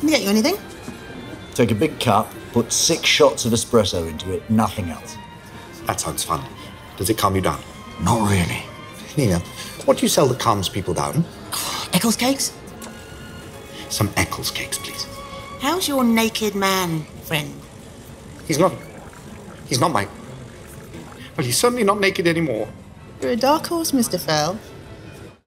Can I get you anything? Take a big cup, put six shots of espresso into it, nothing else. That sounds fun. Does it calm you down? Not really. Nina, what do you sell that calms people down? Eccles cakes? Some Eccles cakes, please. How's your naked man friend? He's not. He's not my. Well, he's certainly not naked anymore. You're a dark horse, Mr. Fell.